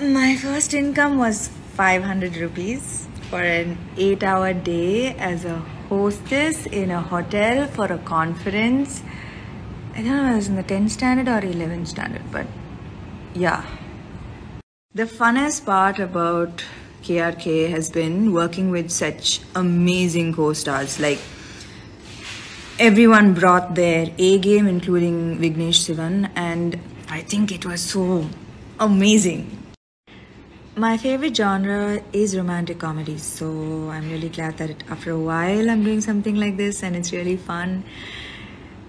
My first income was 500 rupees for an 8 hour day as a hostess in a hotel for a conference. I don't know if I was in the 10th standard or 11th standard, but yeah. The funnest part about KRK has been working with such amazing co stars. Like, everyone brought their A game, including Vignesh Sivan, and I think it was so amazing. My favorite genre is romantic comedies, so I'm really glad that after a while I'm doing something like this and it's really fun.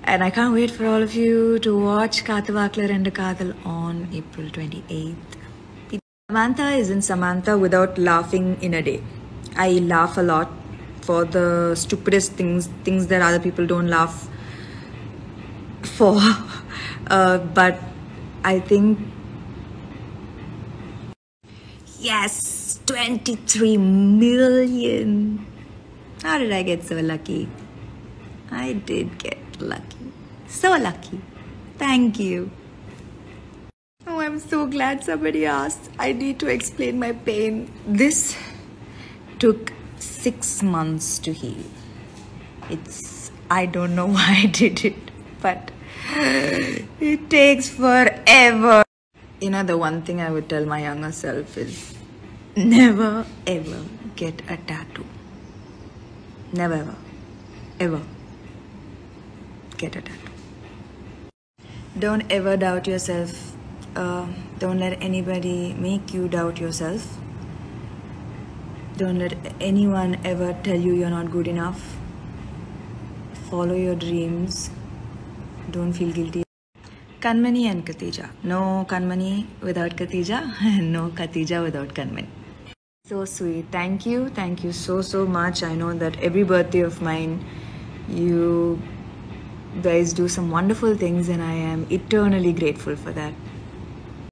And I can't wait for all of you to watch Kaathuvaakula and Kadal on April 28th. Samantha isn't Samantha without laughing in a day. I laugh a lot for the stupidest things, things that other people don't laugh for. Uh, but I think Yes, 23 million. How did I get so lucky? I did get lucky. So lucky. Thank you. Oh, I'm so glad somebody asked. I need to explain my pain. This took six months to heal. It's, I don't know why I did it, but it takes forever. You know, the one thing I would tell my younger self is never ever get a tattoo. Never ever. Ever. Get a tattoo. Don't ever doubt yourself. Uh, don't let anybody make you doubt yourself. Don't let anyone ever tell you you're not good enough. Follow your dreams. Don't feel guilty. Kanmani and Khatija. No Kanmani without Khatija, and no Khatija without Kanmani. So sweet. Thank you. Thank you so, so much. I know that every birthday of mine, you guys do some wonderful things, and I am eternally grateful for that.